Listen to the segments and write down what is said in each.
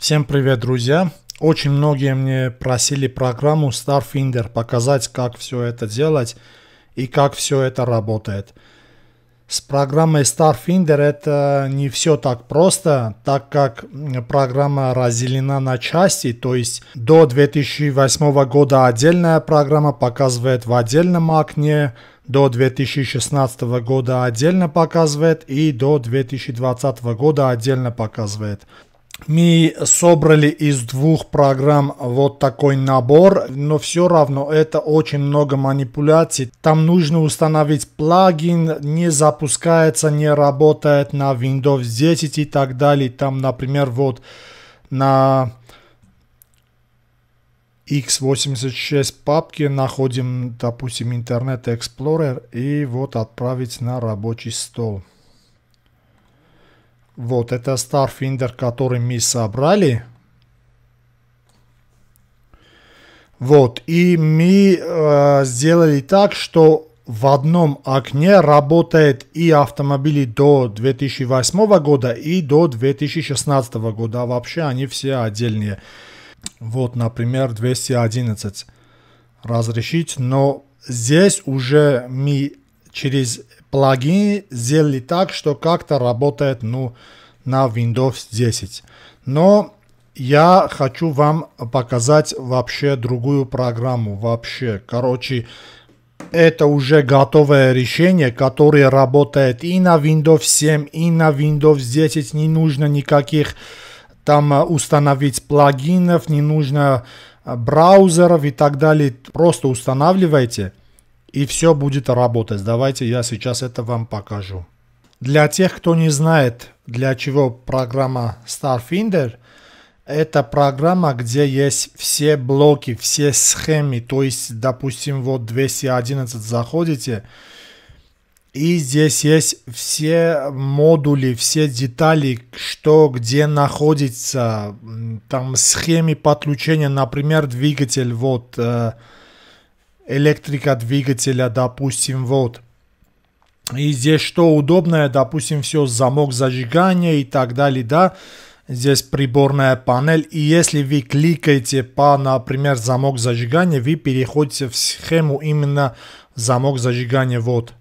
Всем привет, друзья! Очень многие мне просили программу Starfinder показать, как все это делать и как все это работает. С программой Starfinder это не все так просто, так как программа разделена на части, то есть до 2008 года отдельная программа показывает в отдельном окне, до 2016 года отдельно показывает и до 2020 года отдельно показывает мы собрали из двух программ вот такой набор, но все равно это очень много манипуляций. Там нужно установить плагин, не запускается, не работает на Windows 10 и так далее. Там, например, вот на x86 папке находим, допустим, Internet Explorer и вот отправить на рабочий стол. Вот, это Starfinder, который мы собрали. Вот, и мы э, сделали так, что в одном окне работает и автомобили до 2008 года, и до 2016 года. А вообще они все отдельные. Вот, например, 211 разрешить, но здесь уже мы через плагин сделали так, что как-то работает ну, на Windows 10. Но я хочу вам показать вообще другую программу. Вообще, короче, это уже готовое решение, которое работает и на Windows 7, и на Windows 10. Не нужно никаких там установить плагинов, не нужно браузеров и так далее. Просто устанавливайте и все будет работать. Давайте я сейчас это вам покажу. Для тех, кто не знает, для чего программа Starfinder, это программа, где есть все блоки, все схемы. То есть, допустим, вот 211 заходите, и здесь есть все модули, все детали, что где находится, там схемы подключения, например, двигатель, вот, э, электрика двигателя, допустим, вот. И здесь что удобное, допустим, все, замок зажигания и так далее, да. Здесь приборная панель. И если вы кликаете по, например, замок зажигания, вы переходите в схему именно замок зажигания. Вот.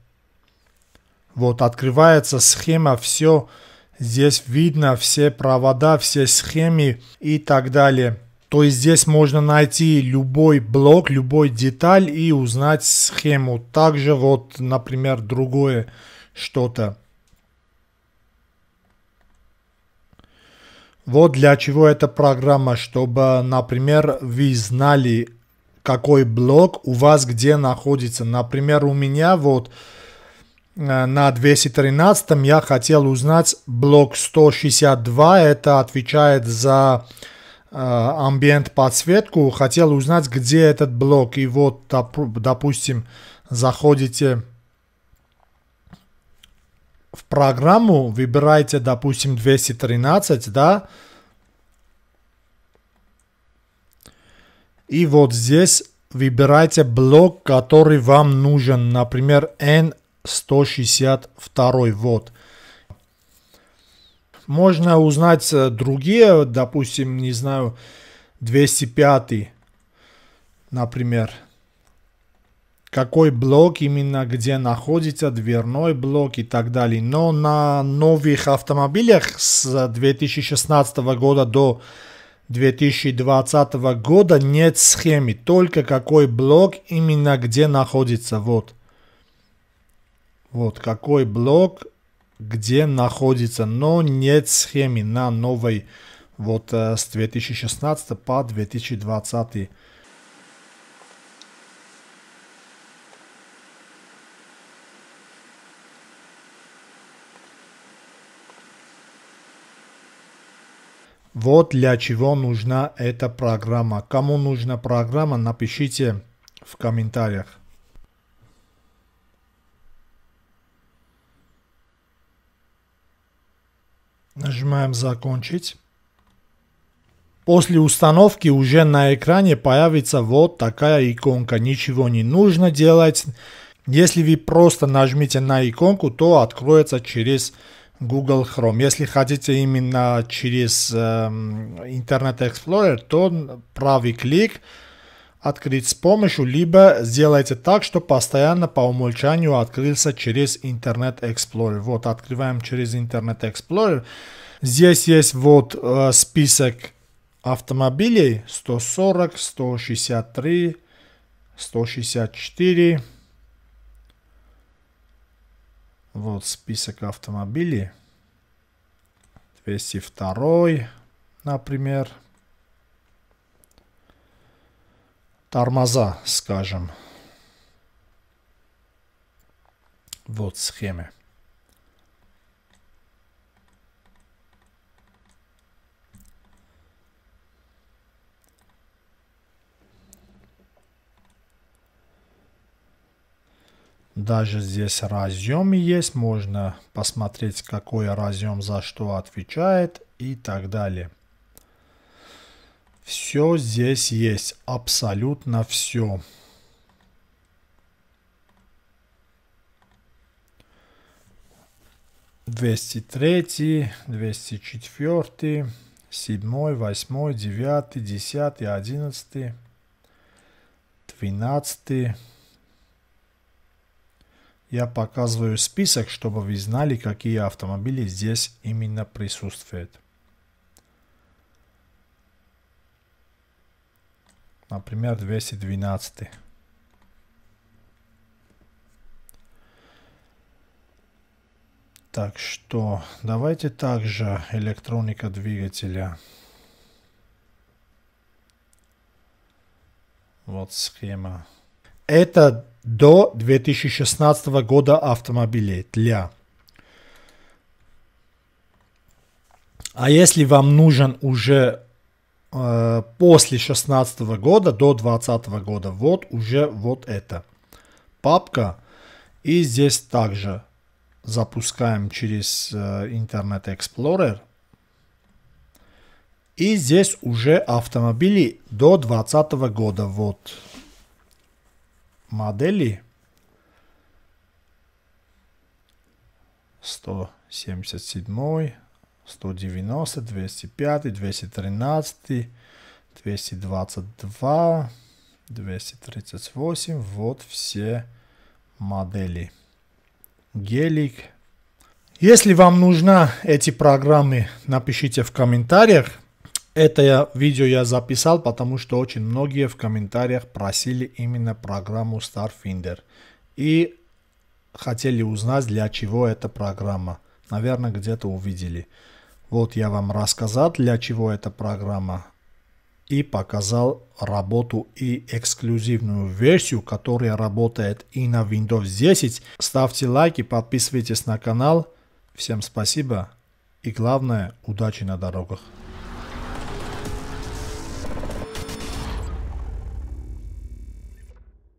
Вот, открывается схема, все. Здесь видно все провода, все схемы и так далее. То есть здесь можно найти любой блок, любой деталь и узнать схему. Также вот, например, другое что-то. Вот для чего эта программа, чтобы, например, вы знали, какой блок у вас где находится. Например, у меня вот э, на 213 я хотел узнать блок 162, это отвечает за амбиент подсветку, хотел узнать, где этот блок. И вот, допустим, заходите в программу, выбираете, допустим, 213, да, и вот здесь выбирайте блок, который вам нужен, например, N162, вот. Можно узнать э, другие, допустим, не знаю, 205, например. Какой блок именно, где находится дверной блок и так далее. Но на новых автомобилях с 2016 года до 2020 года нет схемы, только какой блок именно где находится. Вот. Вот какой блок где находится, но нет схемы на новой вот э, с 2016 по 2020. Вот для чего нужна эта программа. Кому нужна программа, напишите в комментариях. Нажимаем «Закончить». После установки уже на экране появится вот такая иконка. Ничего не нужно делать. Если вы просто нажмите на иконку, то откроется через Google Chrome. Если хотите именно через э, Internet Explorer, то правый клик открыть с помощью, либо сделайте так, что постоянно по умолчанию открылся через Internet Explorer. Вот, открываем через Internet Explorer. Здесь есть вот э, список автомобилей 140, 163, 164. Вот список автомобилей. 202, например. Тормоза, скажем. Вот схемы. Даже здесь разъем есть, можно посмотреть, какой разъем за что отвечает и так далее. Все здесь есть, абсолютно все. Двести третий, двести четвертый, седьмой, восьмой, девятый, десятый, одиннадцатый, двенадцатый. Я показываю список, чтобы вы знали, какие автомобили здесь именно присутствуют. Например, 212. Так что давайте также электроника двигателя. Вот схема. Это до 2016 года автомобилей для. А если вам нужен уже после 16 года до 20 года, вот уже вот это папка. И здесь также запускаем через э, Internet Explorer. И здесь уже автомобили до 2020 года. Вот модели 177, 190, 205, 213, 222, 238. Вот все модели. Гелик. Если вам нужны эти программы, напишите в комментариях. Это я, видео я записал, потому что очень многие в комментариях просили именно программу Starfinder. И хотели узнать, для чего эта программа. Наверное, где-то увидели. Вот я вам рассказал, для чего эта программа. И показал работу и эксклюзивную версию, которая работает и на Windows 10. Ставьте лайки, подписывайтесь на канал. Всем спасибо и главное, удачи на дорогах.